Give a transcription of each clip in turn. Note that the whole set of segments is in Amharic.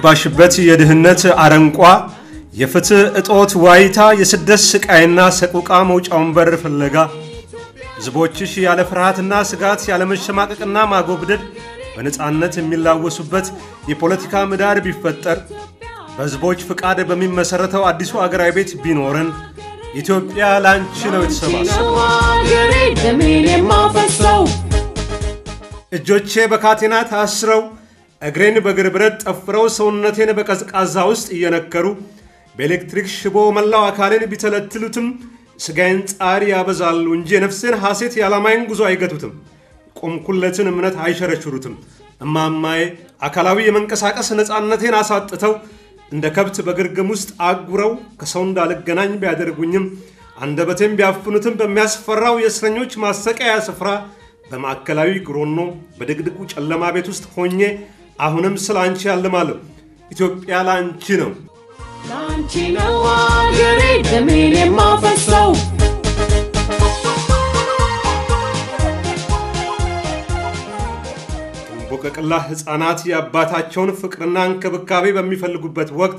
ከገባሽበት የድህነት አረንቋ የፍትህ እጦት ዋይታ የስደት ስቃይና ሰቁቃ መውጫውን በር ፍለጋ። ሕዝቦችሽ ያለ ፍርሃትና ስጋት ያለ መሸማቀቅና ማጎብደድ በነፃነት የሚላወሱበት የፖለቲካ ምህዳር ቢፈጠር በሕዝቦች ፍቃድ በሚመሠረተው አዲሱ አገራዊ ቤት ቢኖረን ኢትዮጵያ ላንቺ ነው የተሰባሰበው። እጆቼ በካቴና ታስረው እግሬን በእግር ብረት ጠፍረው ሰውነቴን በቀዝቃዛ ውስጥ እየነከሩ በኤሌክትሪክ ሽቦ መላው አካሌን ቢተለትሉትም ሥጋዬን ጻሪ ያበዛሉ እንጂ የነፍሴን ሐሴት የዓላማዬን ጉዞ አይገቱትም። ቆምኩለትን እምነት አይሸረችሩትም። እማማዬ አካላዊ የመንቀሳቀስ ነፃነቴን አሳጥተው እንደ ከብት በግርግም ውስጥ አጉረው ከሰው እንዳልገናኝ ቢያደርጉኝም አንደበቴም ቢያፍኑትም በሚያስፈራው የእስረኞች ማሰቃያ ስፍራ በማዕከላዊ ግሮኖ በድቅድቁ ጨለማ ቤት ውስጥ ሆኜ አሁንም ስለ አንቺ ያልማለሁ። ኢትዮጵያ ለአንቺ ነው። ለአንቺ ነው ሀገሬ ደሜን የማፈሰው ቦቀቅላ ሕፃናት የአባታቸውን ፍቅርና እንክብካቤ በሚፈልጉበት ወቅት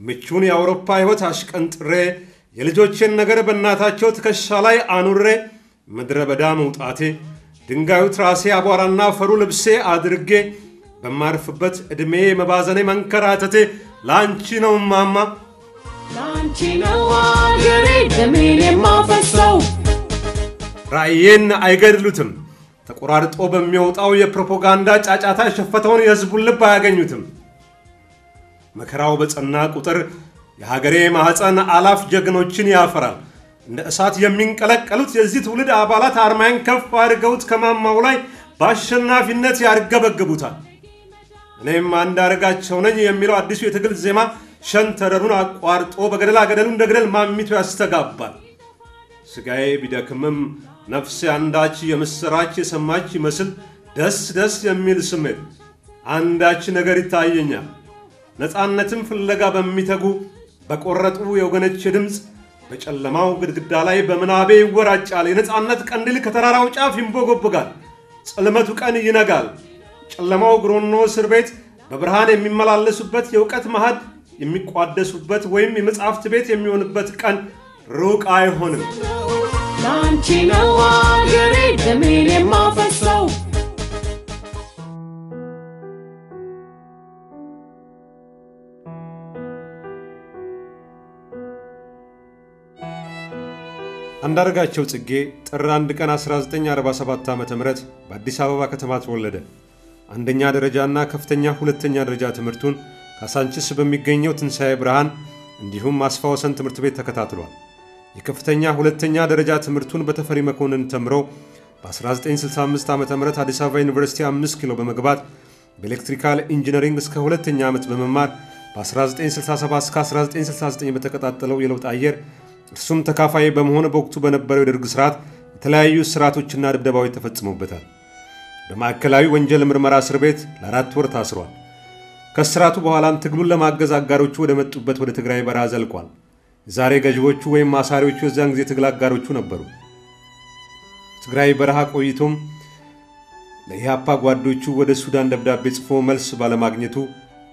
ምቹን የአውሮፓ ሕይወት አሽቀንጥሬ የልጆቼን ነገር በእናታቸው ትከሻ ላይ አኑሬ ምድረ በዳ መውጣቴ ድንጋዩ ትራሴ አቧራና ፈሩ ልብሴ አድርጌ በማርፍበት ዕድሜ መባዘኔ መንከራተቴ ለአንቺ ነው ማማ። ለአንቺ ነው ሀገሬ ደሜን የማፈሰው ራእዬን አይገድሉትም። ተቆራርጦ በሚወጣው የፕሮፓጋንዳ ጫጫታ የሸፈተውን የሕዝቡን ልብ አያገኙትም። መከራው በጸና ቁጥር የሀገሬ ማኅፀን አላፍ ጀግኖችን ያፈራል። እንደ እሳት የሚንቀለቀሉት የዚህ ትውልድ አባላት አርማዬን ከፍ አድርገውት ከማማው ላይ በአሸናፊነት ያርገበግቡታል። እኔም አንዳርጋቸው ነኝ የሚለው አዲሱ የትግል ዜማ ሸንተረሩን አቋርጦ በገደላ ገደሉ እንደ ገደል ማሚቱ ያስተጋባል። ሥጋዬ ቢደክምም ነፍሴ አንዳች የምሥራች የሰማች ይመስል ደስ ደስ የሚል ስሜት አንዳች ነገር ይታየኛል። ነፃነትን ፍለጋ በሚተጉ በቆረጡ የወገኖች ድምፅ በጨለማው ግድግዳ ላይ በምናቤ ይወራጫል። የነፃነት ቀንዲል ከተራራው ጫፍ ይንቦጎብጋል። ጽልመቱ ቀን ይነጋል። ጨለማው ግሮኖ እስር ቤት በብርሃን የሚመላለሱበት የእውቀት ማዕድ የሚቋደሱበት ወይም የመጻሕፍት ቤት የሚሆንበት ቀን ሩቅ አይሆንም። ለአንቺ ነው ሀገሬ ደሜን የማፈሰው አንዳርጋቸው ጽጌ ጥር 1 ቀን 1947 ዓ ም በአዲስ አበባ ከተማ ተወለደ። አንደኛ ደረጃና ከፍተኛ ሁለተኛ ደረጃ ትምህርቱን ካሳንችስ በሚገኘው ትንሣኤ ብርሃን እንዲሁም አስፋ ወሰን ትምህርት ቤት ተከታትሏል። የከፍተኛ ሁለተኛ ደረጃ ትምህርቱን በተፈሪ መኮንን ተምሮ በ1965 ዓ ም አዲስ አበባ ዩኒቨርሲቲ 5 ኪሎ በመግባት በ electrical engineering እስከ ሁለተኛ ዓመት በመማር በ1967 እስከ 1969 በተቀጣጠለው የለውጥ አየር እርሱም ተካፋይ በመሆን በወቅቱ በነበረው የደርግ ስርዓት የተለያዩ ስርዓቶችና ድብደባዎች ተፈጽሞበታል። በማዕከላዊ ወንጀል ምርመራ እስር ቤት ለአራት ወር ታስሯል። ከስርዓቱ በኋላም ትግሉን ለማገዝ አጋሮቹ ወደ መጡበት ወደ ትግራይ በረሃ ዘልቋል። የዛሬ ገዢዎቹ ወይም አሳሪዎቹ የዚያን ጊዜ ትግል አጋሮቹ ነበሩ። ትግራይ በረሃ ቆይቶም ለኢህአፓ ጓዶቹ ወደ ሱዳን ደብዳቤ ጽፎ መልስ ባለማግኘቱ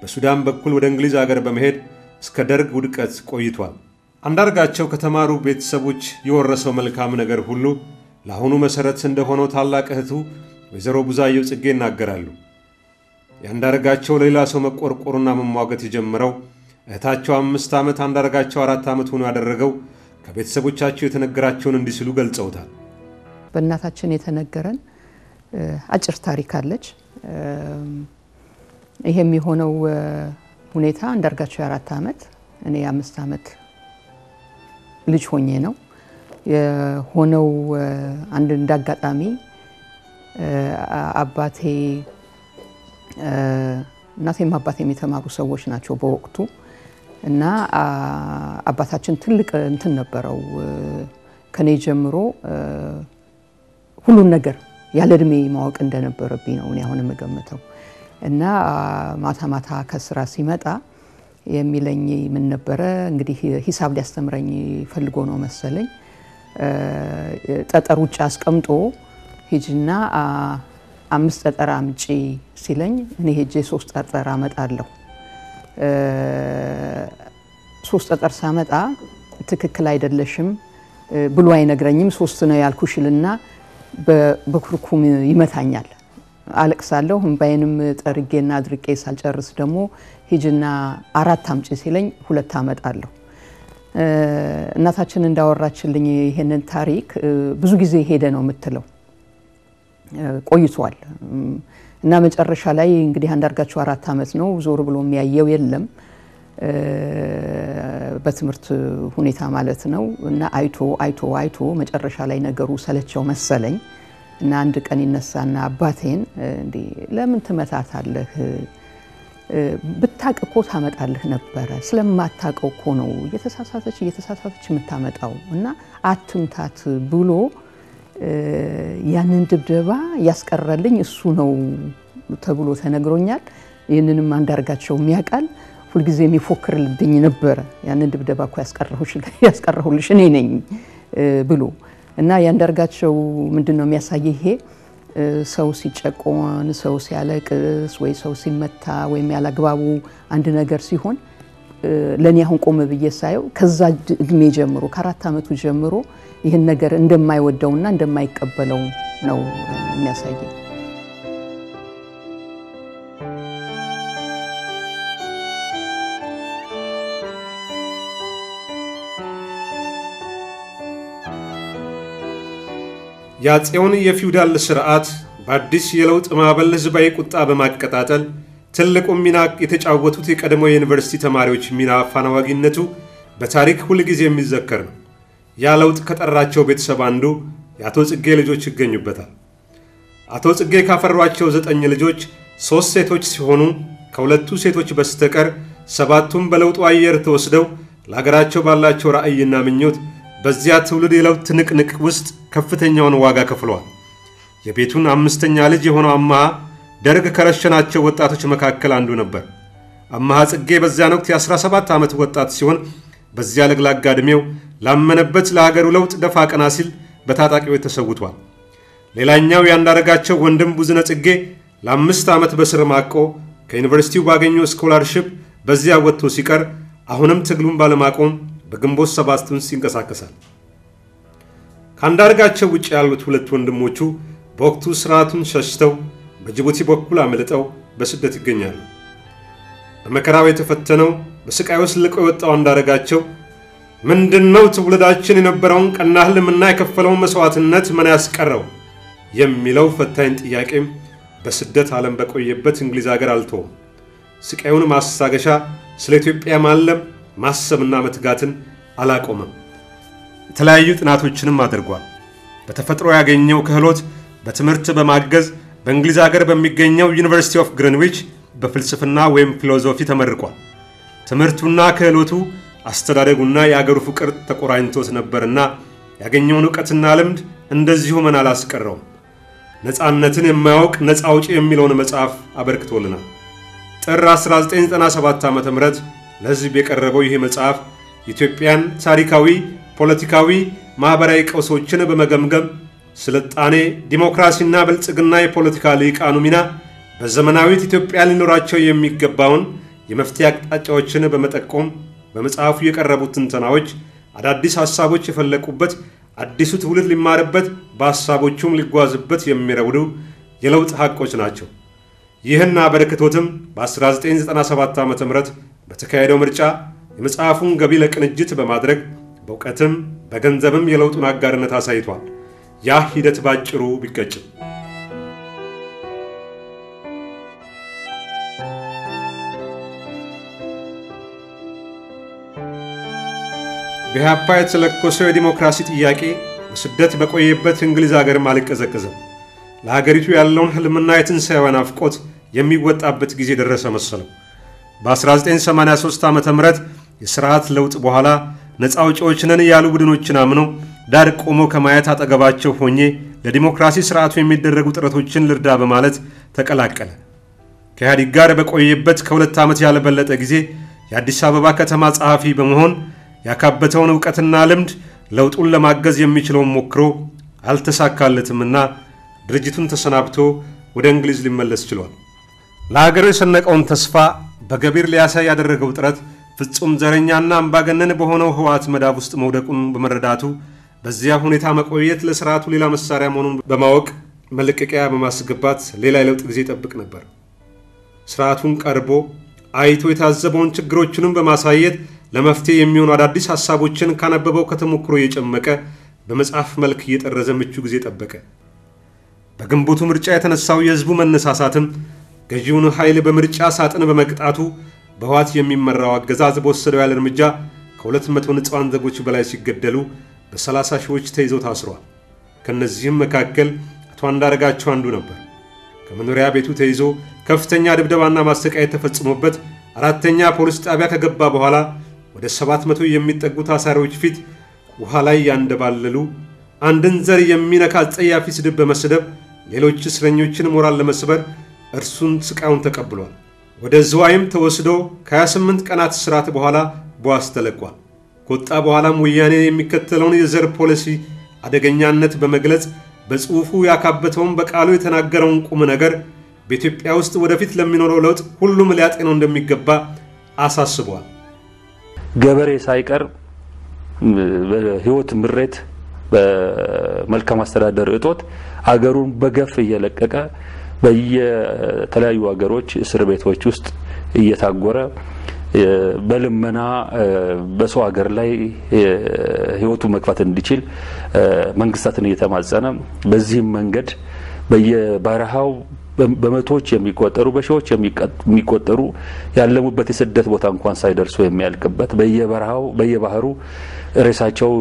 በሱዳን በኩል ወደ እንግሊዝ አገር በመሄድ እስከ ደርግ ውድቀት ቆይቷል። አንዳርጋቸው ከተማሩ ቤተሰቦች የወረሰው መልካም ነገር ሁሉ ለአሁኑ መሠረት እንደሆነው ታላቅ እህቱ ወይዘሮ ቡዛየው ጽጌ ይናገራሉ። የአንዳርጋቸው ለሌላ ሰው መቆርቆሩና መሟገት የጀመረው እህታቸው አምስት ዓመት አንዳርጋቸው አራት ዓመት ሆኖ ያደረገው ከቤተሰቦቻቸው የተነገራቸውን እንዲህ ሲሉ ገልጸውታል። በእናታችን የተነገረን አጭር ታሪክ አለች። ይሄም የሆነው ሁኔታ አንዳርጋቸው የአራት ዓመት እኔ የአምስት ዓመት ልጅ ሆኜ ነው የሆነው። አንድ እንዳጋጣሚ አባቴ እናቴም አባቴም የተማሩ ሰዎች ናቸው በወቅቱ። እና አባታችን ትልቅ እንትን ነበረው። ከኔ ጀምሮ ሁሉን ነገር ያለ እድሜ ማወቅ እንደነበረብኝ ነው እኔ አሁን የምገምተው። እና ማታ ማታ ከስራ ሲመጣ የሚለኝ ምን ነበረ? እንግዲህ ሂሳብ ሊያስተምረኝ ፈልጎ ነው መሰለኝ። ጠጠር ውጭ አስቀምጦ ሂጅና አምስት ጠጠር አምጪ ሲለኝ እኔ ሄጄ ሶስት ጠጠር አመጣለሁ ሶስት ጠጠር ሳመጣ ትክክል አይደለሽም ብሎ አይነግረኝም። ሶስት ነው ያልኩሽልና በኩርኩም ይመታኛል። አለቅሳለሁ። እምባዬንም ጠርጌና አድርቄ ሳልጨርስ ደግሞ ሂጅና አራት አምጪ ሲለኝ ሁለት አመጣለሁ። እናታችን እንዳወራችልኝ ይሄንን ታሪክ ብዙ ጊዜ ሄደ ነው የምትለው ቆይቷል እና መጨረሻ ላይ እንግዲህ አንዳርጋቸው አራት አመት ነው ዞር ብሎ የሚያየው የለም በትምህርት ሁኔታ ማለት ነው። እና አይቶ አይቶ አይቶ መጨረሻ ላይ ነገሩ ሰለቸው መሰለኝ እና አንድ ቀን ይነሳና አባቴን እንዴ ለምን ትመታታለህ? ብታቅ እኮ ታመጣልህ ነበረ። ስለማታቀው እኮ ነው እየተሳሳተች እየተሳሳተች የምታመጣው እና አትምታት ብሎ ያንን ድብደባ ያስቀረልኝ እሱ ነው ተብሎ ተነግሮኛል። ይህንንም አንዳርጋቸው የሚያውቃል። ሁልጊዜ የሚፎክርልብኝ ነበረ። ያንን ድብደባ እኮ ያስቀረሁልሽ እኔ ነኝ ብሎ እና የአንዳርጋቸው ምንድን ነው የሚያሳይ ይሄ ሰው ሲጨቆን፣ ሰው ሲያለቅስ፣ ወይ ሰው ሲመታ ወይም ያላግባቡ አንድ ነገር ሲሆን ለእኔ አሁን ቆም ብዬ ሳየው ከዛ እድሜ ጀምሮ ከአራት ዓመቱ ጀምሮ ይህን ነገር እንደማይወደውና እንደማይቀበለው ነው የሚያሳየው። የአፄውን የፊውዳል ስርዓት በአዲስ የለውጥ ማዕበል ህዝባዊ ቁጣ በማቀጣጠል ትልቁን ሚና የተጫወቱት የቀድሞ የዩኒቨርሲቲ ተማሪዎች ሚና አፋናዋጊነቱ በታሪክ ሁልጊዜ የሚዘከር ነው። ያ ለውጥ ከጠራቸው ቤተሰብ አንዱ የአቶ ጽጌ ልጆች ይገኙበታል። አቶ ጽጌ ካፈሯቸው ዘጠኝ ልጆች ሦስት ሴቶች ሲሆኑ ከሁለቱ ሴቶች በስተቀር ሰባቱም በለውጡ አየር ተወስደው ለሀገራቸው ባላቸው ራዕይና ምኞት በዚያ ትውልድ የለውጥ ትንቅንቅ ውስጥ ከፍተኛውን ዋጋ ከፍለዋል። የቤቱን አምስተኛ ልጅ የሆነው አመሃ ደርግ ከረሸናቸው ወጣቶች መካከል አንዱ ነበር። አመሃ ጽጌ በዚያን ወቅት የ17 ዓመት ወጣት ሲሆን በዚያ ለግላጋ ዕድሜው ላመነበት ለሀገሩ ለውጥ ደፋ ቀና ሲል በታጣቂዎች ተሰውቷል። ሌላኛው ያንዳረጋቸው ወንድም ቡዝነ ጽጌ ለአምስት ዓመት በስር ማቆ ከዩኒቨርሲቲው ባገኘው ስኮላርሽፕ በዚያ ወጥቶ ሲቀር አሁንም ትግሉን ባለማቆም በግንቦት ሰባት ይንቀሳቀሳል። ከአንዳርጋቸው ውጭ ያሉት ሁለት ወንድሞቹ በወቅቱ ስርዓቱን ሸሽተው በጅቡቲ በኩል አመልጠው በስደት ይገኛሉ። በመከራው የተፈተነው በስቃይ ውስጥ ልቆ የወጣው አንዳርጋቸው ምንድነው ትውልዳችን የነበረውን ቀና ህልምና የከፈለውን መስዋዕትነት ምን ያስቀረው የሚለው ፈታኝ ጥያቄም በስደት ዓለም በቆየበት እንግሊዝ ሀገር አልተውም። ስቃዩን ማስታገሻ ስለ ኢትዮጵያ ማለም ማሰብና መትጋትን አላቆመም። የተለያዩ ጥናቶችንም አድርጓል። በተፈጥሮ ያገኘው ክህሎት በትምህርት በማገዝ በእንግሊዝ ሀገር በሚገኘው University of Greenwich በፍልስፍና ወይም philosophy ተመርቋል። ትምህርቱና ክህሎቱ አስተዳደጉና የአገሩ ፍቅር ተቆራኝቶት ነበርና ያገኘውን ዕውቀትና ልምድ እንደዚሁ መና አላስቀረውም። ነፃነትን የማያውቅ ነፃ አውጪ የሚለውን መጽሐፍ አበርክቶልናል። ጥር 1997 ዓ ም ለሕዝብ የቀረበው ይህ መጽሐፍ ኢትዮጵያን ታሪካዊ፣ ፖለቲካዊ፣ ማኅበራዊ ቀውሶችን በመገምገም ስልጣኔ፣ ዲሞክራሲና ብልጽግና የፖለቲካ ልሂቃኑ ሚና በዘመናዊት ኢትዮጵያ ሊኖራቸው የሚገባውን የመፍትሄ አቅጣጫዎችን በመጠቆም በመጽሐፉ የቀረቡት ትንተናዎች አዳዲስ ሐሳቦች የፈለቁበት አዲሱ ትውልድ ሊማርበት በሐሳቦቹም ሊጓዝበት የሚረውዱ የለውጥ ሐቆች ናቸው። ይህን አበርክቶትም በ1997 ዓ ም በተካሄደው ምርጫ የመጽሐፉን ገቢ ለቅንጅት በማድረግ በእውቀትም በገንዘብም የለውጡን አጋርነት አሳይቷል። ያ ሂደት ባጭሩ ቢቀጭም በኢህአፓ የተለኮሰው የዲሞክራሲ ጥያቄ በስደት በቆየበት እንግሊዝ ሀገርም አልቀዘቀዘም። ለሀገሪቱ ያለውን ህልምና የትንሣኤዋ ናፍቆት የሚወጣበት ጊዜ ደረሰ መሰለው። በ1983 ዓ ም የሥርዓት ለውጥ በኋላ ነፃ አውጪዎች ነን ያሉ ቡድኖችን አምኖ ዳር ቆሞ ከማየት አጠገባቸው ሆኜ ለዲሞክራሲ ሥርዓቱ የሚደረጉ ጥረቶችን ልርዳ በማለት ተቀላቀለ። ከኢህአዲግ ጋር በቆየበት ከሁለት ዓመት ያልበለጠ ጊዜ የአዲስ አበባ ከተማ ጸሐፊ በመሆን ያካበተውን ዕውቀትና ልምድ ለውጡን ለማገዝ የሚችለውን ሞክሮ አልተሳካለትምና ድርጅቱን ተሰናብቶ ወደ እንግሊዝ ሊመለስ ችሏል። ለሀገሩ የሰነቀውን ተስፋ በገቢር ሊያሳይ ያደረገው ጥረት ፍጹም ዘረኛና አምባገነን በሆነው ህወሓት መዳብ ውስጥ መውደቁን በመረዳቱ በዚያ ሁኔታ መቆየት ለስርዓቱ ሌላ መሳሪያ መሆኑን በማወቅ መለቀቂያ በማስገባት ሌላ የለውጥ ጊዜ ይጠብቅ ነበር። ስርዓቱን ቀርቦ አይቶ የታዘበውን ችግሮቹንም በማሳየት ለመፍትሄ የሚሆኑ አዳዲስ ሐሳቦችን ካነበበው ከተሞክሮ እየጨመቀ በመጽሐፍ መልክ እየጠረዘ ምቹ ጊዜ ጠበቀ። በግንቦቱ ምርጫ የተነሳው የህዝቡ መነሳሳትም ገዢውን ኃይል በምርጫ ሳጥን በመቅጣቱ በህወሓት የሚመራው አገዛዝ በወሰደው ያለ እርምጃ ከሁለት መቶ ንጹሐን ዜጎች በላይ ሲገደሉ በሰላሳ ሺዎች ተይዘው ታስረዋል። ከእነዚህም መካከል አቶ አንዳርጋቸው አንዱ ነበር። ከመኖሪያ ቤቱ ተይዞ ከፍተኛ ድብደባና ማሰቃየት ተፈጽሞበት አራተኛ ፖሊስ ጣቢያ ከገባ በኋላ ወደ ሰባት መቶ የሚጠጉ ታሳሪዎች ፊት ውሃ ላይ ያንደባለሉ አንድን ዘር የሚነካ አጸያፊ ስድብ በመስደብ ሌሎች እስረኞችን ሞራል ለመስበር እርሱን ስቃዩን ተቀብሏል። ወደ ዝዋይም ተወስዶ ከ28 ቀናት እስራት በኋላ በዋስ ተለቋል። ከወጣ በኋላም ወያኔ የሚከተለውን የዘር ፖሊሲ አደገኛነት በመግለጽ በጽሑፉ ያካበተውን በቃሉ የተናገረውን ቁም ነገር በኢትዮጵያ ውስጥ ወደፊት ለሚኖረው ለውጥ ሁሉም ሊያጤነው እንደሚገባ አሳስቧል። ገበሬ ሳይቀር በህይወት ምሬት፣ በመልካም አስተዳደር እጦት አገሩን በገፍ እየለቀቀ በየተለያዩ ሀገሮች እስር ቤቶች ውስጥ እየታጎረ በልመና በሰው ሀገር ላይ ህይወቱ መግፋት እንዲችል መንግስታትን እየተማጸነ በዚህም መንገድ በየበረሃው በመቶዎች የሚቆጠሩ በሺዎች የሚቆጠሩ ያለሙበት የስደት ቦታ እንኳን ሳይደርሱ የሚያልቅበት በየበረሃው በየባህሩ ሬሳቸው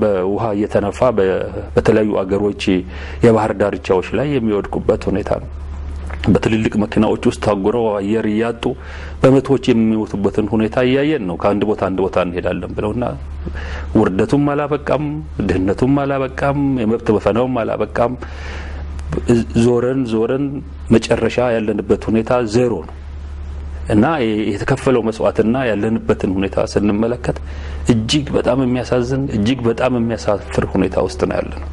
በውሃ እየተነፋ በተለያዩ አገሮች የባህር ዳርቻዎች ላይ የሚወድቁበት ሁኔታ ነው። በትልልቅ መኪናዎች ውስጥ ታጉረው አየር እያጡ በመቶዎች የሚሞቱበትን ሁኔታ እያየን ነው። ከአንድ ቦታ አንድ ቦታ እንሄዳለን ብለውና ውርደቱም አላበቃም፣ ድህነቱም አላበቃም፣ የመብት በፈናውም አላበቃም። ዞረን ዞረን መጨረሻ ያለንበት ሁኔታ ዜሮ ነው እና የተከፈለው መስዋዕትና ያለንበትን ሁኔታ ስንመለከት እጅግ በጣም የሚያሳዝን እጅግ በጣም የሚያሳፍር ሁኔታ ውስጥ ነው ያለነው።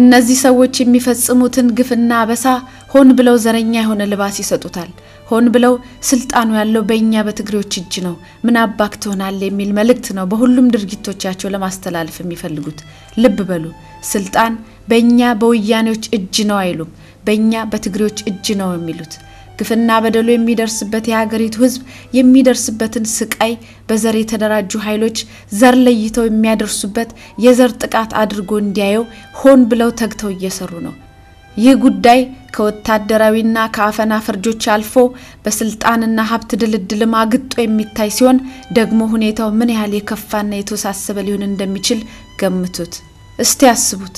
እነዚህ ሰዎች የሚፈጽሙትን ግፍና አበሳ ሆን ብለው ዘረኛ የሆነ ልባስ ይሰጡታል። ሆን ብለው ስልጣኑ ያለው በእኛ በትግሬዎች እጅ ነው፣ ምን አባክ ትሆናል የሚል መልእክት ነው በሁሉም ድርጊቶቻቸው ለማስተላለፍ የሚፈልጉት። ልብ በሉ፣ ስልጣን በእኛ በወያኔዎች እጅ ነው አይሉም፣ በእኛ በትግሬዎች እጅ ነው የሚሉት። ግፍና በደሉ የሚደርስበት የሀገሪቱ ሕዝብ የሚደርስበትን ስቃይ በዘር የተደራጁ ኃይሎች ዘር ለይተው የሚያደርሱበት የዘር ጥቃት አድርጎ እንዲያየው ሆን ብለው ተግተው እየሰሩ ነው። ይህ ጉዳይ ከወታደራዊና ከአፈና ፈርጆች አልፎ በስልጣንና ሀብት ድልድልም አግጦ የሚታይ ሲሆን ደግሞ ሁኔታው ምን ያህል የከፋና የተወሳሰበ ሊሆን እንደሚችል ገምቱት። እስቲ ያስቡት።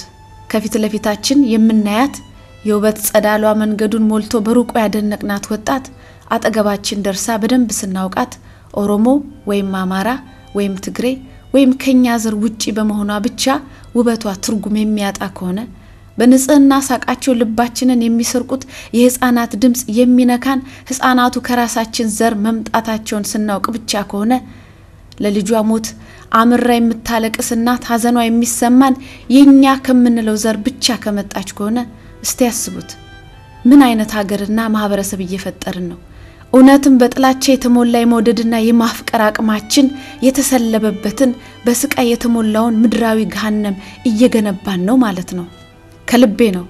ከፊት ለፊታችን የምናያት የውበት ጸዳሏ መንገዱን ሞልቶ በሩቁ ያደነቅናት ወጣት አጠገባችን ደርሳ በደንብ ስናውቃት ኦሮሞ ወይም አማራ ወይም ትግሬ ወይም ከኛ ዘር ውጪ በመሆኗ ብቻ ውበቷ ትርጉም የሚያጣ ከሆነ በንጽህና ሳቃቸው ልባችንን የሚሰርቁት የህፃናት ድምፅ የሚነካን ህፃናቱ ከራሳችን ዘር መምጣታቸውን ስናውቅ ብቻ ከሆነ ለልጇ ሞት አምራ የምታለቅስ እናት ሀዘኗ የሚሰማን የእኛ ከምንለው ዘር ብቻ ከመጣች ከሆነ እስቲ ያስቡት። ምን አይነት ሀገርና ማህበረሰብ እየፈጠርን ነው? እውነትም በጥላቻ የተሞላ የመውደድና የማፍቀር አቅማችን የተሰለበበትን በስቃይ የተሞላውን ምድራዊ ገሃነም እየገነባን ነው ማለት ነው። ከልቤ ነው።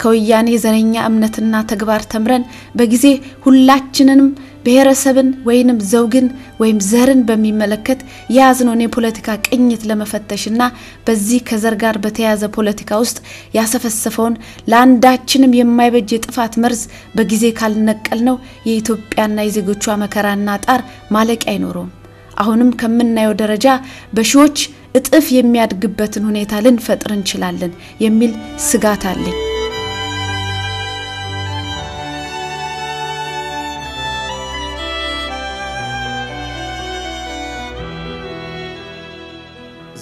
ከወያኔ ዘረኛ እምነትና ተግባር ተምረን በጊዜ ሁላችንንም ብሔረሰብን ወይንም ዘውግን ወይም ዘርን በሚመለከት የያዝነውን የፖለቲካ ቅኝት ለመፈተሽና በዚህ ከዘር ጋር በተያያዘ ፖለቲካ ውስጥ ያሰፈሰፈውን ለአንዳችንም የማይበጅ የጥፋት መርዝ በጊዜ ካልነቀል ነው የኢትዮጵያና የዜጎቿ መከራና ጣር ማለቂያ አይኖረውም። አሁንም ከምናየው ደረጃ በሺዎች እጥፍ የሚያድግበትን ሁኔታ ልንፈጥር እንችላለን የሚል ስጋት አለኝ።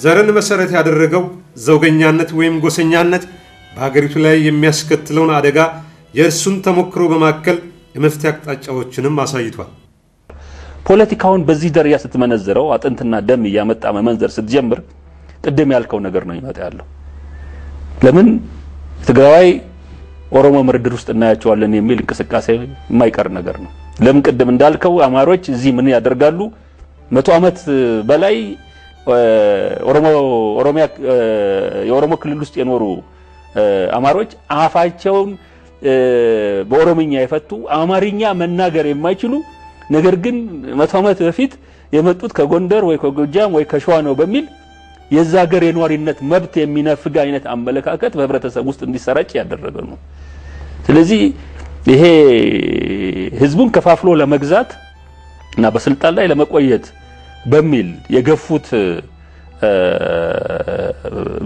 ዘርን መሰረት ያደረገው ዘውገኛነት ወይም ጎሰኛነት በሀገሪቱ ላይ የሚያስከትለውን አደጋ የእርሱን ተሞክሮ በማከል የመፍትሄ አቅጣጫዎችንም አሳይቷል። ፖለቲካውን በዚህ ደረጃ ስትመነዝረው አጥንትና ደም እያመጣ መመንዘር ስትጀምር ቅድም ያልከው ነገር ነው ይመጣ ያለው ለምን ትግራዋይ ኦሮሞ ምርድር ውስጥ እናያቸዋለን የሚል እንቅስቃሴ የማይቀር ነገር ነው። ለምን ቅድም እንዳልከው አማሮች እዚህ ምን ያደርጋሉ? መቶ ዓመት በላይ የኦሮሞ ክልል ውስጥ የኖሩ አማሮች አፋቸውን በኦሮምኛ የፈቱ አማርኛ መናገር የማይችሉ ነገር ግን መቶ ዓመት በፊት የመጡት ከጎንደር ወይ ከጎጃም ወይ ከሸዋ ነው በሚል የዛ ሀገር የኗሪነት መብት የሚነፍግ አይነት አመለካከት በህብረተሰብ ውስጥ እንዲሰራጭ ያደረገ ነው። ስለዚህ ይሄ ህዝቡን ከፋፍሎ ለመግዛት እና በስልጣን ላይ ለመቆየት በሚል የገፉት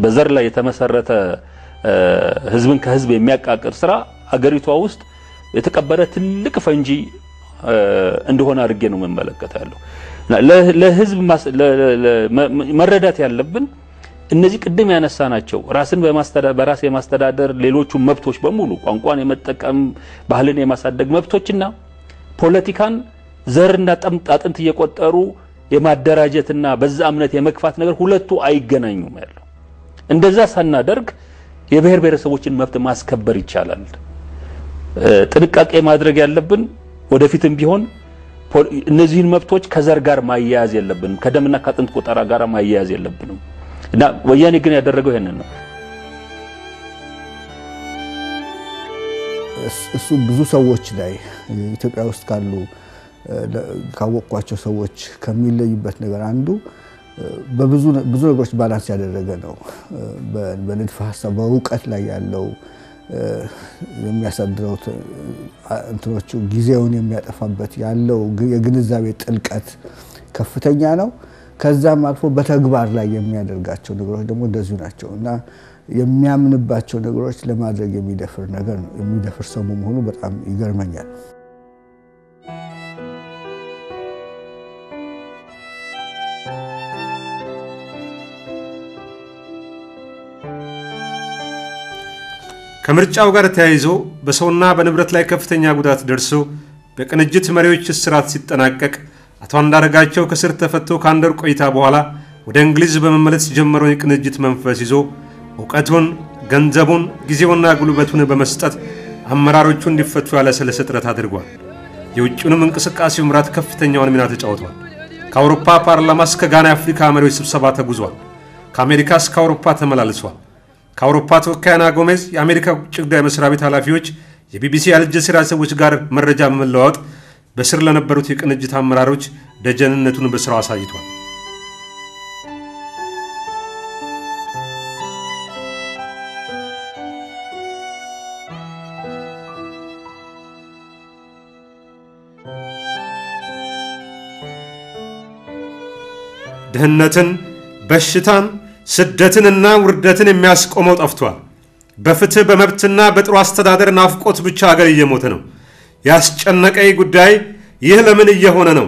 በዘር ላይ የተመሰረተ ህዝብን ከህዝብ የሚያቃቅር ስራ አገሪቷ ውስጥ የተቀበረ ትልቅ ፈንጂ እንደሆነ አድርጌ ነው የምመለከተው ያለው። ለህዝብ መረዳት ያለብን እነዚህ ቅድም ያነሳ ናቸው ራስን በራስ የማስተዳደር ሌሎቹ መብቶች በሙሉ ቋንቋን የመጠቀም ባህልን የማሳደግ መብቶችና ፖለቲካን ዘርና አጥንት እየቆጠሩ የማደራጀትና በዛ እምነት የመግፋት ነገር ሁለቱ አይገናኙም ያለው። እንደዛ ሳናደርግ የብሔር ብሔረሰቦችን መብት ማስከበር ይቻላል። ጥንቃቄ ማድረግ ያለብን ወደፊትም ቢሆን እነዚህን መብቶች ከዘር ጋር ማያያዝ የለብንም፣ ከደምና ከአጥንት ቆጠራ ጋር ማያያዝ የለብንም እና ወያኔ ግን ያደረገው ይሄንን ነው። እሱ ብዙ ሰዎች ላይ ኢትዮጵያ ውስጥ ካሉ ካወቅኳቸው ሰዎች ከሚለዩበት ነገር አንዱ በብዙ ብዙ ነገሮች ባላንስ ያደረገ ነው። በንድፈ ሀሳብ በእውቀት ላይ ያለው የሚያሳድረው እንትኖቹ ጊዜውን የሚያጠፋበት ያለው የግንዛቤ ጥልቀት ከፍተኛ ነው። ከዛም አልፎ በተግባር ላይ የሚያደርጋቸው ነገሮች ደግሞ እንደዚሁ ናቸው እና የሚያምንባቸው ነገሮች ለማድረግ የሚደፍር ነገር ነው። የሚደፍር ሰው መሆኑ በጣም ይገርመኛል። ከምርጫው ጋር ተያይዞ በሰውና በንብረት ላይ ከፍተኛ ጉዳት ደርሶ በቅንጅት መሪዎች እስራት ሲጠናቀቅ አቶ አንዳርጋቸው ከስር ተፈቶ ከአንድ ወር ቆይታ በኋላ ወደ እንግሊዝ በመመለስ የጀመረውን የቅንጅት መንፈስ ይዞ እውቀቱን፣ ገንዘቡን፣ ጊዜውና ጉልበቱን በመስጠት አመራሮቹ እንዲፈቱ ያለሰለሰ ጥረት አድርጓል። የውጭውንም እንቅስቃሴ ምራት ከፍተኛውን ሚና ተጫውቷል። ከአውሮፓ ፓርላማ እስከ ጋና የአፍሪካ መሪዎች ስብሰባ ተጉዟል። ከአሜሪካ እስከ አውሮፓ ተመላልሷል። ከአውሮፓ ተወካይ አና ጎሜዝ፣ የአሜሪካ ውጭ ጉዳይ መስሪያ ቤት ኃላፊዎች፣ የቢቢሲ አልጀዚራ ሰዎች ጋር መረጃ በመለዋወጥ በስር ለነበሩት የቅንጅት አመራሮች ደጀንነቱን በስራው አሳይቷል። ድህነትን፣ በሽታን፣ ስደትንና ውርደትን የሚያስቆመው ጠፍቷል። በፍትህ በመብትና በጥሩ አስተዳደር ናፍቆት ብቻ አገር እየሞተ ነው። ያስጨነቀኝ ጉዳይ ይህ ለምን እየሆነ ነው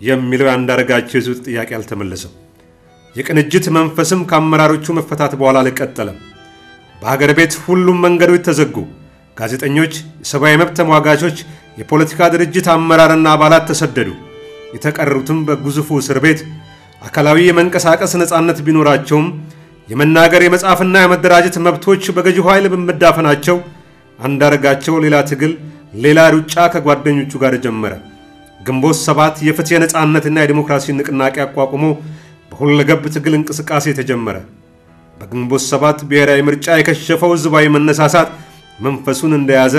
የሚለው የአንዳርጋቸው የህዝብ ጥያቄ አልተመለሰም። የቅንጅት መንፈስም ከአመራሮቹ መፈታት በኋላ አልቀጠለም። በሀገር ቤት ሁሉም መንገዶች ተዘጉ። ጋዜጠኞች፣ የሰብአዊ መብት ተሟጋቾች፣ የፖለቲካ ድርጅት አመራርና አባላት ተሰደዱ። የተቀሩትም በግዙፉ እስር ቤት አካላዊ የመንቀሳቀስ ነፃነት ቢኖራቸውም የመናገር የመጻፍና የመደራጀት መብቶች በገዢው ኃይል በመዳፈናቸው አንዳርጋቸው ሌላ ትግል፣ ሌላ ሩጫ ከጓደኞቹ ጋር ጀመረ። ግንቦት ሰባት የፍትህ የነፃነትና የዲሞክራሲ ንቅናቄ አቋቁሞ በሁለገብ ትግል እንቅስቃሴ ተጀመረ። በግንቦት ሰባት ብሔራዊ ምርጫ የከሸፈው ህዝባዊ መነሳሳት መንፈሱን እንደያዘ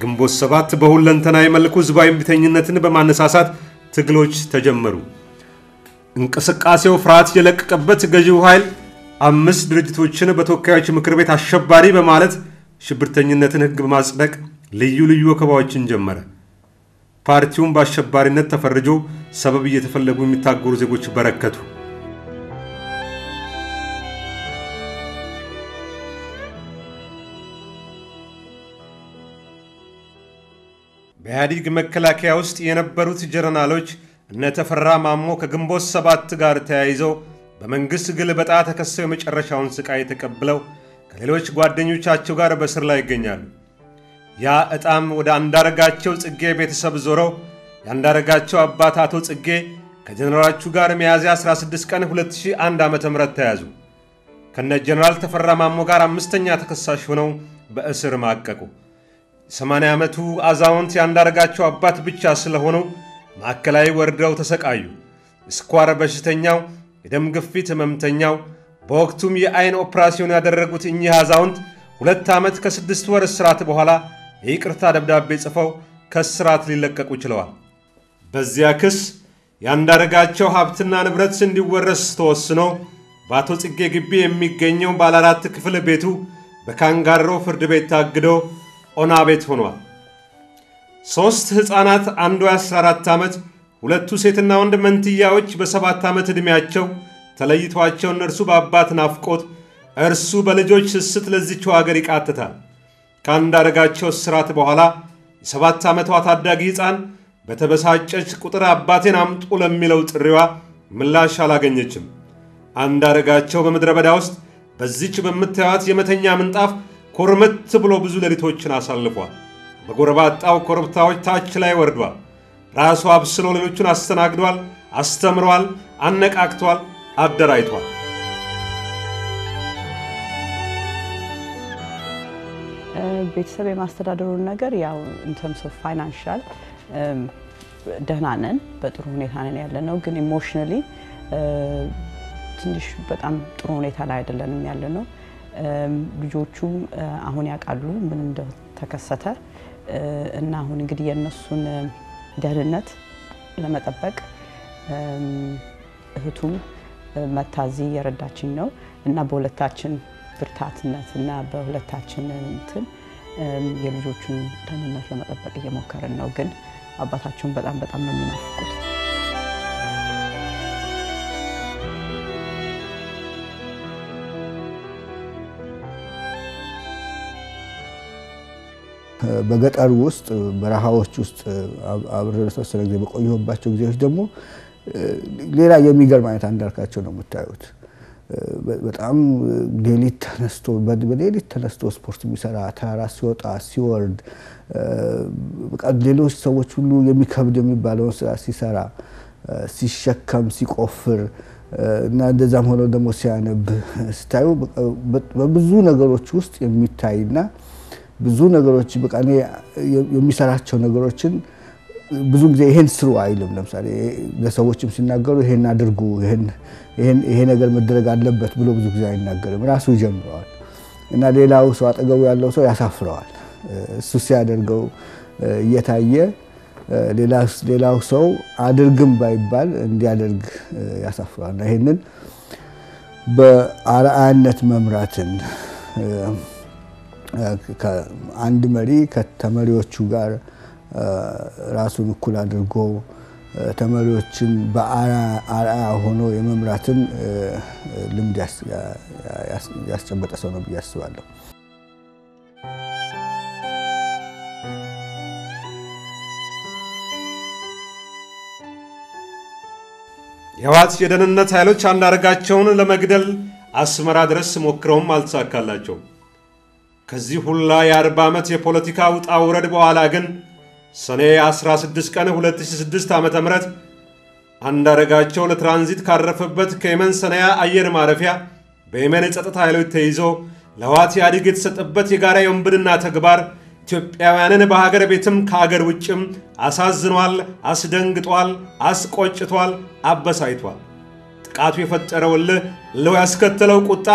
ግንቦት ሰባት በሁለንተናዊ መልኩ ህዝባዊ እምቢተኝነትን በማነሳሳት ትግሎች ተጀመሩ። እንቅስቃሴው ፍርሃት የለቀቀበት ገዢው ኃይል አምስት ድርጅቶችን በተወካዮች ምክር ቤት አሸባሪ በማለት ሽብርተኝነትን ህግ በማጽደቅ ልዩ ልዩ ወከባዎችን ጀመረ። ፓርቲውን በአሸባሪነት ተፈርጆ ሰበብ እየተፈለጉ የሚታገሩ ዜጎች በረከቱ። በኢህአዲግ መከላከያ ውስጥ የነበሩት ጀነራሎች እነ ተፈራ ማሞ ከግንቦት ሰባት ጋር ተያይዘው በመንግሥት ግልበጣ ተከሰው የመጨረሻውን ሥቃይ ተቀብለው ከሌሎች ጓደኞቻቸው ጋር በስር ላይ ይገኛሉ። ያ ዕጣም ወደ አንዳርጋቸው ጽጌ ቤተሰብ ዞረው የአንዳርጋቸው አባት አቶ ጽጌ ከጀነራሎቹ ጋር ሚያዝያ 16 ቀን 2001 ዓ ም ተያዙ። ከነ ጀኔራል ተፈራ ማሞ ጋር አምስተኛ ተከሳሽ ሆነው በእስር ማቀቁ። የ80 ዓመቱ አዛውንት ያንዳርጋቸው አባት ብቻ ስለሆነው ማዕከላዊ ወርደው ተሰቃዩ። ስኳር በሽተኛው፣ የደም ግፊት ህመምተኛው፣ በወቅቱም የአይን ኦፕራሲዮን ያደረጉት እኚህ አዛውንት ሁለት ዓመት ከስድስት ወር እስራት በኋላ የይቅርታ ደብዳቤ ጽፈው ከእስራት ሊለቀቁ ችለዋል። በዚያ ክስ ያንዳርጋቸው ሀብትና ንብረት እንዲወረስ ተወስኖ በአቶ ጽጌ ግቢ የሚገኘው ባለ አራት ክፍል ቤቱ በካንጋሮ ፍርድ ቤት ታግዶ ኦና ቤት ሆኗል። ሦስት ሕፃናት አንዱ የ14 ዓመት ሁለቱ ሴትና ወንድ መንትያዎች በሰባት ዓመት ዕድሜያቸው ተለይቷቸው እነርሱ በአባት ናፍቆት እርሱ በልጆች ስስት ለዚችው አገር ይቃትታል። ከአንዳርጋቸው እስራት በኋላ የሰባት ዓመቷ ታዳጊ ሕፃን በተበሳጨች ቁጥር አባቴን አምጡ ለሚለው ጥሪዋ ምላሽ አላገኘችም። አንዳርጋቸው በምድረ በዳ ውስጥ በዚች በምታዩት የመተኛ ምንጣፍ ኩርምት ብሎ ብዙ ሌሊቶችን አሳልፏል። በጎረባጣው ኮረብታዎች ታች ላይ ወርዷል። ራሱ አብስሎ ሌሎቹን አስተናግዷል፣ አስተምሯል፣ አነቃቅቷል፣ አደራጅቷል። ቤተሰብ የማስተዳደሩን ነገር ያው in terms of financial ደህና ነን፣ በጥሩ ሁኔታ ነን ያለ ነው። ግን ኢሞሽናሊ ትንሽ በጣም ጥሩ ሁኔታ ላይ አይደለንም ያለ ነው። ልጆቹም አሁን ያውቃሉ ምን እንደተከሰተ እና አሁን እንግዲህ የእነሱን ደህንነት ለመጠበቅ እህቱም መታዚ የረዳችኝ ነው እና በሁለታችን ብርታትነት እና በሁለታችን እንትን የልጆቹን ደህንነት ለመጠበቅ እየሞከርን ነው። ግን አባታቸውን በጣም በጣም ነው የሚናፍቁት። በገጠር ውስጥ በረሃዎች ውስጥ አብረ ለተወሰነ ጊዜ በቆየሁባቸው ጊዜዎች ደግሞ ሌላ የሚገርም አይነት አንዳርጋቸው ነው የምታዩት። በጣም ሌሊት ተነስቶ በሌሊት ተነስቶ ስፖርት የሚሰራ ተራራ ሲወጣ ሲወርድ፣ ሌሎች ሰዎች ሁሉ የሚከብድ የሚባለውን ስራ ሲሰራ ሲሸከም ሲቆፍር እና እንደዛም ሆኖ ደግሞ ሲያነብ ስታዩ በብዙ ነገሮች ውስጥ የሚታይና ብዙ ነገሮች በቃ እኔ የሚሰራቸው ነገሮችን ብዙ ጊዜ ይሄን ስሩ አይልም። ለምሳሌ ለሰዎችም ሲናገሩ ይሄን አድርጉ፣ ይሄ ነገር መደረግ አለበት ብሎ ብዙ ጊዜ አይናገርም። ራሱ ይጀምረዋል እና ሌላው ሰው አጠገቡ ያለው ሰው ያሳፍረዋል። እሱ ሲያደርገው እየታየ ሌላው ሰው አድርግም ባይባል እንዲያደርግ ያሳፍረዋል እና ይሄንን በአርአያነት መምራትን አንድ መሪ ከተመሪዎቹ ጋር ራሱን እኩል አድርጎ ተመሪዎችን በአርአያ ሆኖ የመምራትን ልምድ ያስጨበጠ ሰው ነው ብዬ አስባለሁ። የህወሓት የደህንነት ኃይሎች አንዳርጋቸውን ለመግደል አስመራ ድረስ ሞክረውም አልተሳካላቸውም። ከዚህ ሁላ የአርባ ዓመት የፖለቲካ ውጣ ውረድ በኋላ ግን ሰኔ 16 ቀን 2006 ዓ ም አንዳርጋቸው ለትራንዚት ካረፈበት ከየመን ሰነያ አየር ማረፊያ በየመን የጸጥታ ኃይሎች ተይዞ ለህወሓት ኢህአዴግ የተሰጠበት የጋራ የወንብድና ተግባር ኢትዮጵያውያንን በሀገር ቤትም ከሀገር ውጭም አሳዝኗል፣ አስደንግጧል፣ አስቆጭቷል፣ አበሳይቷል። ጥቃቱ የፈጠረው እልህ ያስከተለው ቁጣ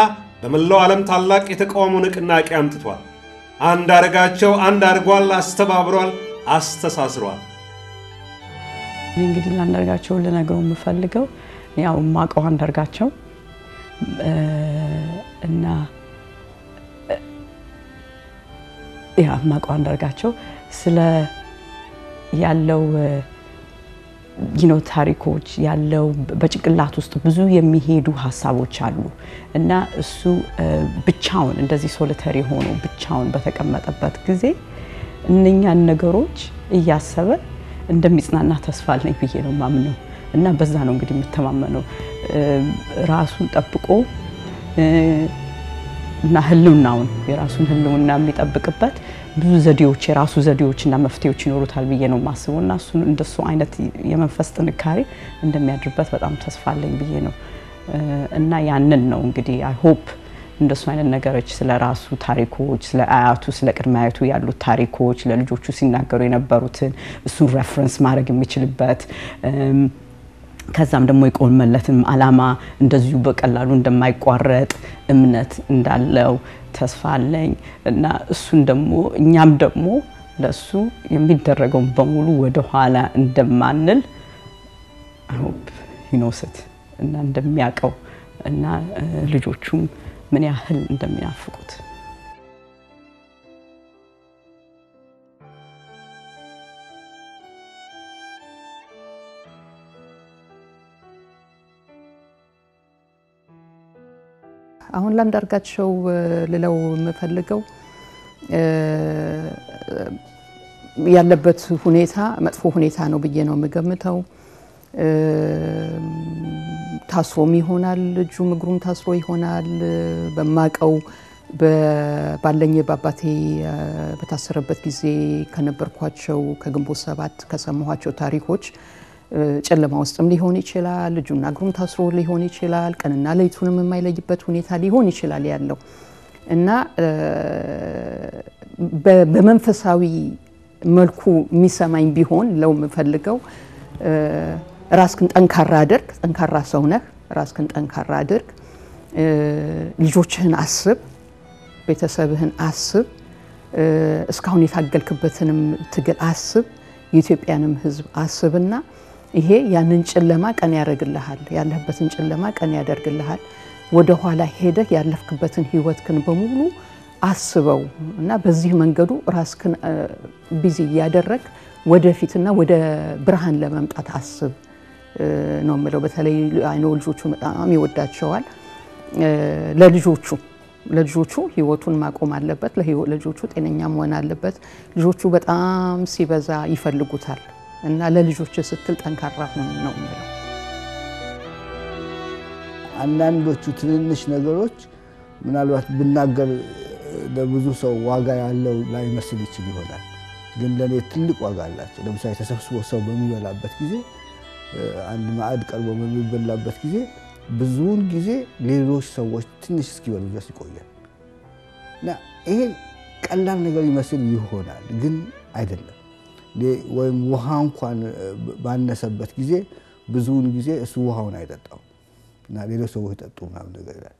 በመላው ዓለም ታላቅ የተቃውሞ ንቅናቄ አምጥቷል። አንዳርጋቸው አንድ አድርጓል፣ አስተባብሯል፣ አስተሳስሯል። እንግዲህ ለአንዳርጋቸው ልነግረው የምፈልገው ያው ማቀው አንዳርጋቸው እና ያ ማቀው አንዳርጋቸው ስለ ያለው ጊኖ ታሪኮች ያለው በጭንቅላት ውስጥ ብዙ የሚሄዱ ሀሳቦች አሉ። እና እሱ ብቻውን እንደዚህ ሶሊተሪ ሆኖ ብቻውን በተቀመጠበት ጊዜ እነኛን ነገሮች እያሰበ እንደሚጽናና ተስፋ አለኝ ብዬ ነው ማምነው እና በዛ ነው እንግዲህ የምተማመነው። ራሱን ጠብቆ እና ህልውናውን የራሱን ህልውና የሚጠብቅበት ብዙ ዘዴዎች የራሱ ዘዴዎች እና መፍትሄዎች ይኖሩታል ብዬ ነው የማስበው። እና እሱ እንደሱ አይነት የመንፈስ ጥንካሬ እንደሚያድርበት በጣም ተስፋ አለኝ ብዬ ነው። እና ያንን ነው እንግዲህ I hope እንደሱ አይነት ነገሮች ስለ ራሱ ታሪኮች፣ ስለ አያቱ፣ ስለ ቅድመ አያቱ ያሉት ታሪኮች ለልጆቹ ሲናገሩ የነበሩትን እሱን reference ማድረግ የሚችልበት ከዛም ደግሞ የቆመለትም አላማ እንደዚሁ በቀላሉ እንደማይቋረጥ እምነት እንዳለው ተስፋ አለኝ። እና እሱን ደግሞ እኛም ደግሞ ለሱ የሚደረገውን በሙሉ ወደ ኋላ እንደማንል ሆፕ ሂኖስት እና እንደሚያውቀው እና ልጆቹም ምን ያህል እንደሚናፍቁት አሁን ለአንዳርጋቸው ልለው የምፈልገው ያለበት ሁኔታ መጥፎ ሁኔታ ነው ብዬ ነው የምገምተው። ታስሮም ይሆናል፣ እጁም እግሩም ታስሮ ይሆናል። በማቀው ባለኝ በአባቴ በታሰረበት ጊዜ ከነበርኳቸው ከግንቦት ሰባት ከሰማኋቸው ታሪኮች ጨለማ ውስጥም ሊሆን ይችላል፣ እጁና እግሩም ታስሮ ሊሆን ይችላል፣ ቀንና ሌሊቱንም የማይለይበት ሁኔታ ሊሆን ይችላል ያለው እና በመንፈሳዊ መልኩ የሚሰማኝ ቢሆን ለው የምፈልገው ራስክን ጠንካራ አድርግ፣ ጠንካራ ሰው ነህ፣ ራስክን ጠንካራ አድርግ፣ ልጆችህን አስብ፣ ቤተሰብህን አስብ፣ እስካሁን የታገልክበትንም ትግል አስብ፣ የኢትዮጵያንም ሕዝብ አስብና ይሄ ያንን ጨለማ ቀን ያደርግልሃል፣ ያለህበትን ጨለማ ቀን ያደርግልሃል። ወደ ኋላ ሄደህ ያለፍክበትን ህይወትክን በሙሉ አስበው እና በዚህ መንገዱ ራስክን busy እያደረግ ወደፊትና ወደ ብርሃን ለመምጣት አስብ ነው የምለው። በተለይ አይኖ ልጆቹ በጣም ይወዳቸዋል። ለልጆቹ ለልጆቹ ህይወቱን ማቆም አለበት። ለልጆቹ ጤነኛ መሆን አለበት። ልጆቹ በጣም ሲበዛ ይፈልጉታል እና ለልጆች ስትል ጠንካራ ሁን ነው የምለው። አንዳንዶቹ ትንንሽ ነገሮች ምናልባት ብናገር ለብዙ ሰው ዋጋ ያለው ላይመስል ይችል ይሆናል፣ ግን ለእኔ ትልቅ ዋጋ አላቸው። ለምሳሌ ተሰብስቦ ሰው በሚበላበት ጊዜ፣ አንድ ማዕድ ቀርቦ በሚበላበት ጊዜ ብዙውን ጊዜ ሌሎች ሰዎች ትንሽ እስኪበሉ ድረስ ይቆያል እና ይሄ ቀላል ነገር ይመስል ይሆናል፣ ግን አይደለም። ወይም ውሃ እንኳን ባነሰበት ጊዜ ብዙውን ጊዜ እሱ ውሃውን አይጠጣም እና ሌሎች ሰዎች ጠጡ ምናምን ነገር ይላል።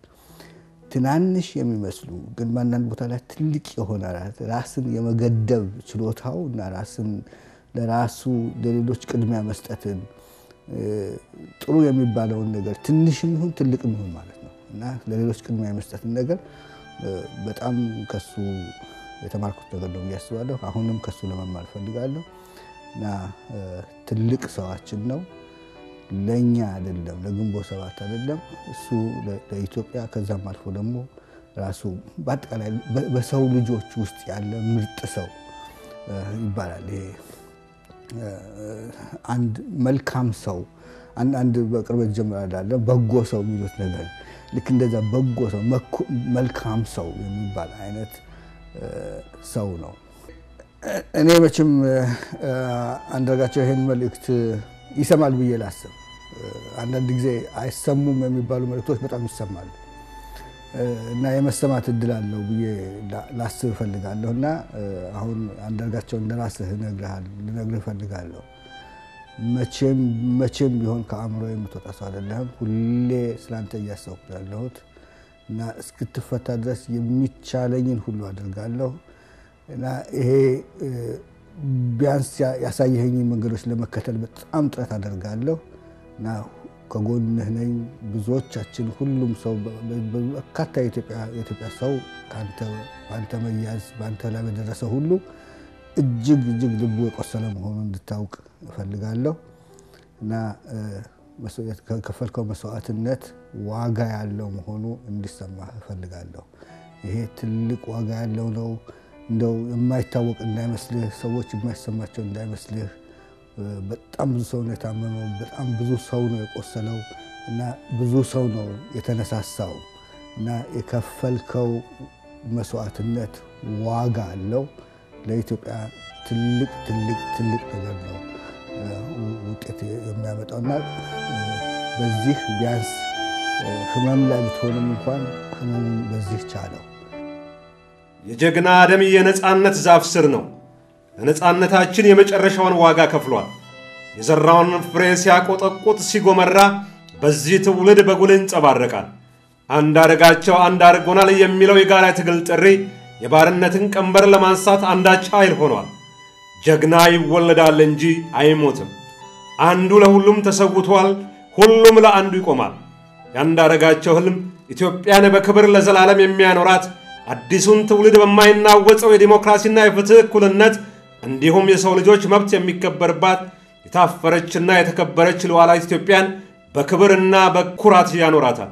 ትናንሽ የሚመስሉ ግን በአንዳንድ ቦታ ላይ ትልቅ የሆነ ራስን የመገደብ ችሎታው እና ራስን ለራሱ ለሌሎች ቅድሚያ መስጠትን ጥሩ የሚባለውን ነገር ትንሽም ይሁን ትልቅም ይሁን ማለት ነው እና ለሌሎች ቅድሚያ የመስጠትን ነገር በጣም ከሱ የተማርኩት ነገር ነው ብዬ አስባለሁ። አሁንም ከሱ ለመማር ፈልጋለሁ እና ትልቅ ሰዋችን ነው። ለእኛ አይደለም፣ ለግንቦት ሰባት አይደለም፣ እሱ ለኢትዮጵያ ከዛም አልፎ ደግሞ ራሱ በአጠቃላይ በሰው ልጆች ውስጥ ያለ ምርጥ ሰው ይባላል። ይሄ አንድ መልካም ሰው አንድ በቅርበት ጀምራለ በጎ ሰው የሚሉት ነገር ልክ እንደዛ በጎ ሰው መልካም ሰው የሚባል አይነት ሰው ነው። እኔ መቼም አንዳርጋቸው ይህን መልእክት ይሰማል ብዬ ላስብ። አንዳንድ ጊዜ አይሰሙም የሚባሉ መልእክቶች በጣም ይሰማሉ እና የመሰማት እድል አለው ብዬ ላስብ እፈልጋለሁ እና አሁን አንዳርጋቸው እንደራስህ ልነግርህ እፈልጋለሁ። መቼም ቢሆን ከአእምሮ የምትወጣ ሰው አይደለህም። ሁሌ ስለአንተ እያሰብኩ ያለሁት እና እስክትፈታ ድረስ የሚቻለኝን ሁሉ አድርጋለሁ እና ይሄ ቢያንስ ያሳየኸኝ መንገዶች ለመከተል በጣም ጥረት አደርጋለሁ። እና ከጎንህ ነኝ። ብዙዎቻችን፣ ሁሉም ሰው በርካታ የኢትዮጵያ ሰው በአንተ መያዝ በአንተ ላይ በደረሰ ሁሉ እጅግ እጅግ ልቡ የቆሰለ መሆኑን እንድታውቅ እፈልጋለሁ። እና ከከፈልከው መስዋዕትነት ዋጋ ያለው መሆኑ እንዲሰማ እፈልጋለሁ። ይሄ ትልቅ ዋጋ ያለው ነው። እንደው የማይታወቅ እንዳይመስልህ፣ ሰዎች የማይሰማቸው እንዳይመስልህ። በጣም ብዙ ሰው ነው የታመመው። በጣም ብዙ ሰው ነው የቆሰለው እና ብዙ ሰው ነው የተነሳሳው እና የከፈልከው መስዋዕትነት ዋጋ አለው። ለኢትዮጵያ ትልቅ ትልቅ ትልቅ ነገር ነው ውጤት የሚያመጣው እና በዚህ ቢያንስ ህመም ላይ ብትሆንም እንኳን ህመሙን በዚህ ቻለው። የጀግና ደም የነፃነት ዛፍ ስር ነው። ለነፃነታችን የመጨረሻውን ዋጋ ከፍሏል። የዘራውን ፍሬ ሲያቆጠቁጥ ሲጎመራ በዚህ ትውልድ በጉልህ ይንጸባረቃል። አንድ አደጋቸው አንድ አድርጎናል የሚለው የጋራ ትግል ጥሪ የባርነትን ቀንበር ለማንሳት አንዳች ኃይል ሆኗል። ጀግና ይወለዳል እንጂ አይሞትም። አንዱ ለሁሉም ተሰውቷል፣ ሁሉም ለአንዱ ይቆማል። አደጋቸው ህልም ኢትዮጵያን በክብር ለዘላለም የሚያኖራት አዲሱን ትውልድ በማይናወጸው የዲሞክራሲና የፍትህ እኩልነት እንዲሁም የሰው ልጆች መብት የሚከበርባት የታፈረችና የተከበረች ሉዓላዊት ኢትዮጵያን በክብርና በኩራት ያኖራታል።